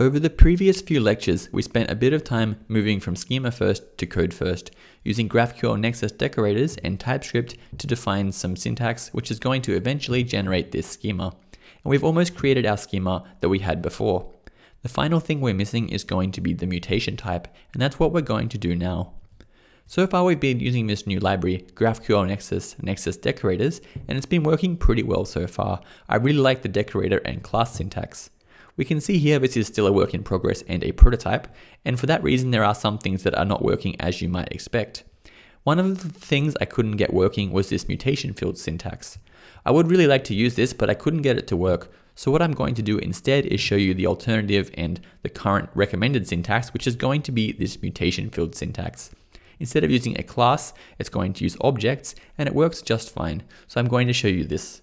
Over the previous few lectures, we spent a bit of time moving from schema first to code first, using GraphQL Nexus decorators and TypeScript to define some syntax which is going to eventually generate this schema. And we've almost created our schema that we had before. The final thing we're missing is going to be the mutation type, and that's what we're going to do now. So far we've been using this new library, GraphQL Nexus Nexus Decorators, and it's been working pretty well so far. I really like the decorator and class syntax. We can see here this is still a work in progress and a prototype, and for that reason there are some things that are not working as you might expect. One of the things I couldn't get working was this mutation field syntax. I would really like to use this, but I couldn't get it to work, so what I'm going to do instead is show you the alternative and the current recommended syntax, which is going to be this mutation field syntax. Instead of using a class, it's going to use objects, and it works just fine. So I'm going to show you this.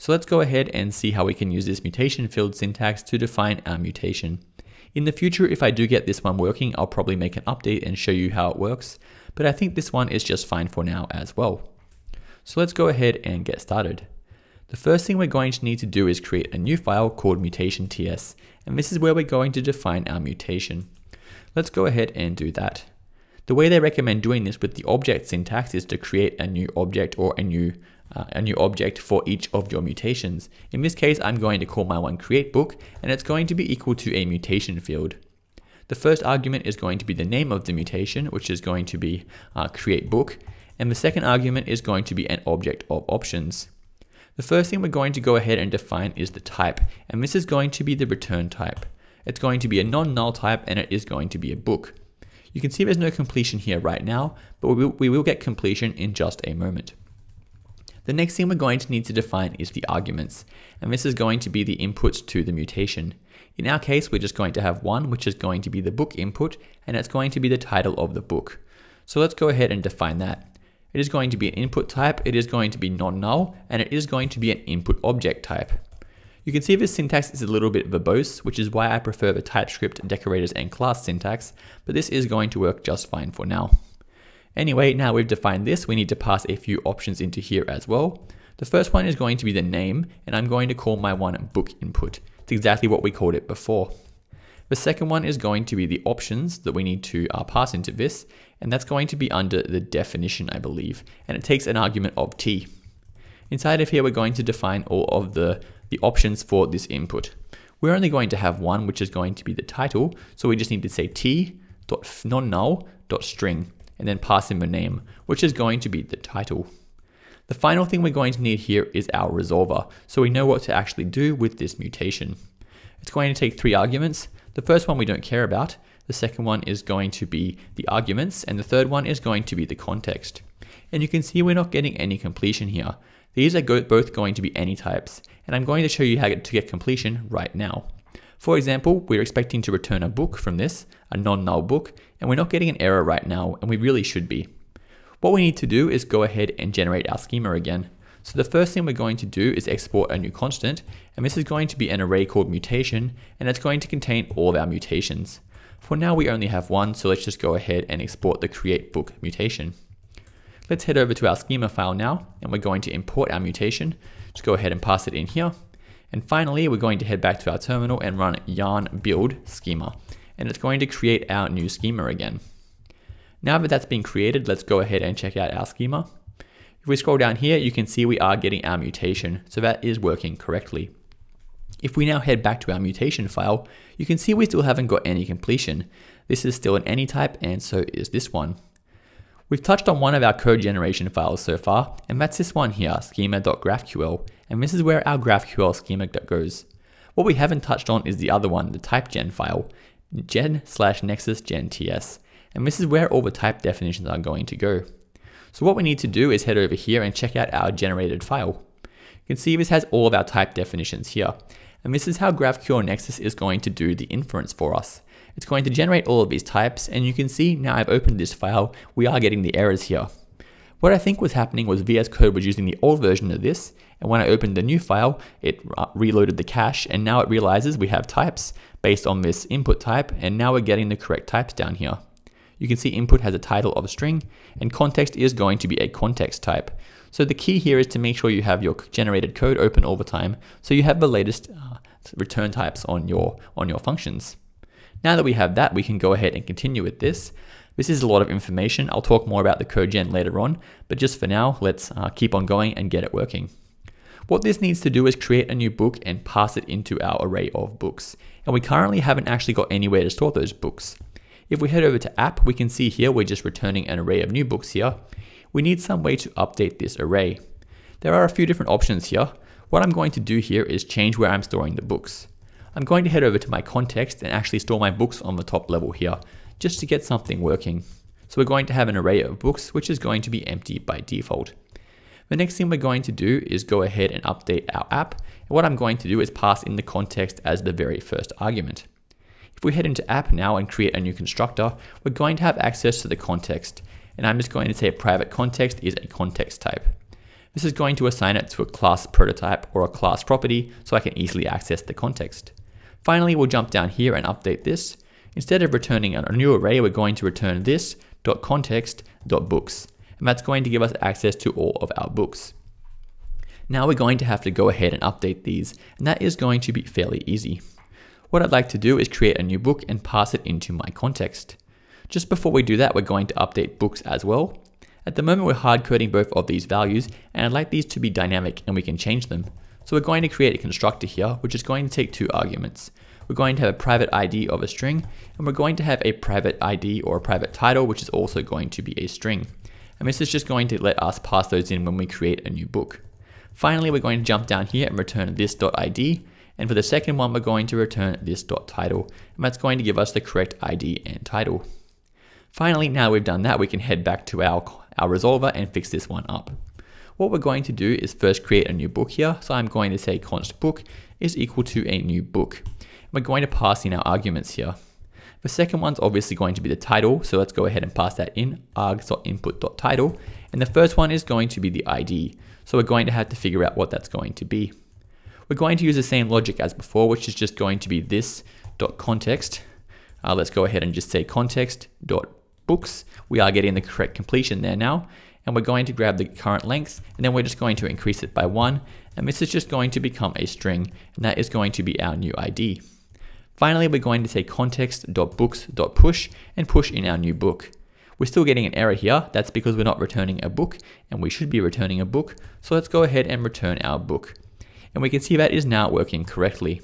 So let's go ahead and see how we can use this mutation field syntax to define our mutation. In the future, if I do get this one working, I'll probably make an update and show you how it works, but I think this one is just fine for now as well. So let's go ahead and get started. The first thing we're going to need to do is create a new file called mutation.ts, and this is where we're going to define our mutation. Let's go ahead and do that. The way they recommend doing this with the object syntax is to create a new object or a new uh, a new object for each of your mutations. In this case, I'm going to call my one create book, and it's going to be equal to a mutation field. The first argument is going to be the name of the mutation, which is going to be uh, create book, and the second argument is going to be an object of options. The first thing we're going to go ahead and define is the type, and this is going to be the return type. It's going to be a non-null type, and it is going to be a book. You can see there's no completion here right now, but we will, we will get completion in just a moment. The next thing we're going to need to define is the arguments, and this is going to be the inputs to the mutation. In our case, we're just going to have one, which is going to be the book input, and it's going to be the title of the book. So let's go ahead and define that. It is going to be an input type, it is going to be non-null, and it is going to be an input object type. You can see this syntax is a little bit verbose, which is why I prefer the TypeScript, decorators, and class syntax, but this is going to work just fine for now. Anyway, now we've defined this, we need to pass a few options into here as well. The first one is going to be the name, and I'm going to call my one book input. It's exactly what we called it before. The second one is going to be the options that we need to uh, pass into this, and that's going to be under the definition, I believe, and it takes an argument of t. Inside of here, we're going to define all of the, the options for this input. We're only going to have one, which is going to be the title, so we just need to say t and then pass in a name, which is going to be the title. The final thing we're going to need here is our resolver, so we know what to actually do with this mutation. It's going to take three arguments. The first one we don't care about, the second one is going to be the arguments, and the third one is going to be the context. And you can see we're not getting any completion here. These are go both going to be any types, and I'm going to show you how to get completion right now. For example, we're expecting to return a book from this, a non-null book, and we're not getting an error right now, and we really should be. What we need to do is go ahead and generate our schema again. So the first thing we're going to do is export a new constant, and this is going to be an array called mutation, and it's going to contain all of our mutations. For now we only have one, so let's just go ahead and export the create book mutation. Let's head over to our schema file now, and we're going to import our mutation. Just go ahead and pass it in here. And finally, we're going to head back to our terminal and run yarn build schema. And it's going to create our new schema again. Now that that's been created, let's go ahead and check out our schema. If we scroll down here, you can see we are getting our mutation, so that is working correctly. If we now head back to our mutation file, you can see we still haven't got any completion. This is still an any type, and so is this one. We've touched on one of our code generation files so far, and that's this one here, schema.graphql, and this is where our GraphQL schema goes. What we haven't touched on is the other one, the typegen file, gen slash nexus gen ts, and this is where all the type definitions are going to go. So what we need to do is head over here and check out our generated file. You can see this has all of our type definitions here, and this is how GraphQL Nexus is going to do the inference for us. It's going to generate all of these types, and you can see now I've opened this file, we are getting the errors here. What I think was happening was VS Code was using the old version of this, and when I opened the new file, it reloaded the cache, and now it realizes we have types based on this input type, and now we're getting the correct types down here. You can see input has a title of a string, and context is going to be a context type. So the key here is to make sure you have your generated code open all the time, so you have the latest uh, return types on your, on your functions. Now that we have that, we can go ahead and continue with this. This is a lot of information. I'll talk more about the code gen later on, but just for now, let's uh, keep on going and get it working. What this needs to do is create a new book and pass it into our array of books. And we currently haven't actually got anywhere to store those books. If we head over to app, we can see here we're just returning an array of new books here. We need some way to update this array. There are a few different options here. What I'm going to do here is change where I'm storing the books. I'm going to head over to my context and actually store my books on the top level here, just to get something working. So we're going to have an array of books, which is going to be empty by default. The next thing we're going to do is go ahead and update our app. And what I'm going to do is pass in the context as the very first argument. If we head into app now and create a new constructor, we're going to have access to the context. And I'm just going to say private context is a context type. This is going to assign it to a class prototype or a class property so I can easily access the context. Finally, we'll jump down here and update this. Instead of returning a new array, we're going to return this .context.books, and that's going to give us access to all of our books. Now we're going to have to go ahead and update these, and that is going to be fairly easy. What I'd like to do is create a new book and pass it into my context. Just before we do that, we're going to update books as well. At the moment, we're hard coding both of these values, and I'd like these to be dynamic and we can change them. So we're going to create a constructor here, which is going to take two arguments. We're going to have a private ID of a string, and we're going to have a private ID or a private title, which is also going to be a string. And this is just going to let us pass those in when we create a new book. Finally, we're going to jump down here and return this.id, and for the second one, we're going to return this.title, and that's going to give us the correct ID and title. Finally, now we've done that, we can head back to our, our resolver and fix this one up. What we're going to do is first create a new book here. So I'm going to say const book is equal to a new book. We're going to pass in our arguments here. The second one's obviously going to be the title, so let's go ahead and pass that in, args.input.title. And the first one is going to be the ID, so we're going to have to figure out what that's going to be. We're going to use the same logic as before, which is just going to be this.context. Uh, let's go ahead and just say context.books. We are getting the correct completion there now and we're going to grab the current length and then we're just going to increase it by one and this is just going to become a string and that is going to be our new ID. Finally, we're going to say context.books.push and push in our new book. We're still getting an error here. That's because we're not returning a book and we should be returning a book. So let's go ahead and return our book. And we can see that is now working correctly.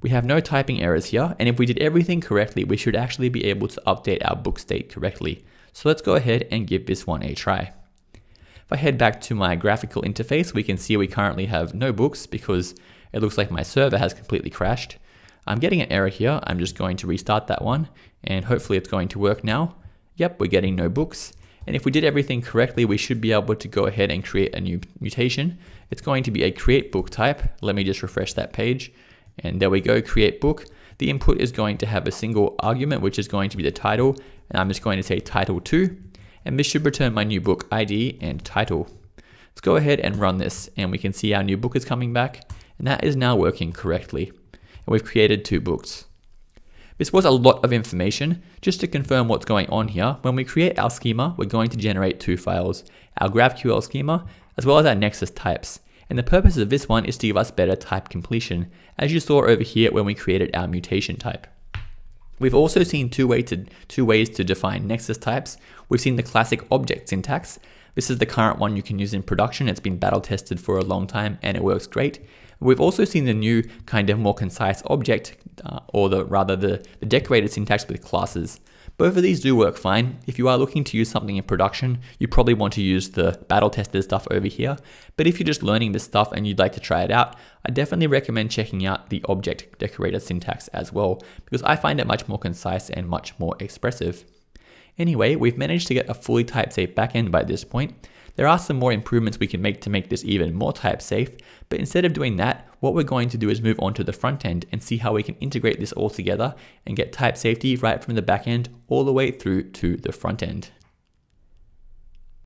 We have no typing errors here. And if we did everything correctly, we should actually be able to update our book state correctly. So let's go ahead and give this one a try. If I head back to my graphical interface, we can see we currently have no books because it looks like my server has completely crashed. I'm getting an error here. I'm just going to restart that one and hopefully it's going to work now. Yep, we're getting no books. And if we did everything correctly, we should be able to go ahead and create a new mutation. It's going to be a create book type. Let me just refresh that page. And there we go, create book. The input is going to have a single argument, which is going to be the title, and I'm just going to say title 2 and this should return my new book ID and title. Let's go ahead and run this and we can see our new book is coming back and that is now working correctly. And we've created two books. This was a lot of information. Just to confirm what's going on here, when we create our schema, we're going to generate two files, our GraphQL schema, as well as our Nexus types. And the purpose of this one is to give us better type completion, as you saw over here when we created our mutation type. We've also seen two, way to, two ways to define nexus types. We've seen the classic object syntax. This is the current one you can use in production. It's been battle tested for a long time and it works great. We've also seen the new kind of more concise object, uh, or the rather the, the decorated syntax with classes. Both of these do work fine. If you are looking to use something in production, you probably want to use the battle tested stuff over here. But if you're just learning this stuff and you'd like to try it out, I definitely recommend checking out the object decorator syntax as well, because I find it much more concise and much more expressive. Anyway, we've managed to get a fully type safe backend by this point, there are some more improvements we can make to make this even more type safe, but instead of doing that, what we're going to do is move on to the front end and see how we can integrate this all together and get type safety right from the back end all the way through to the front end.